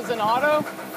was an auto?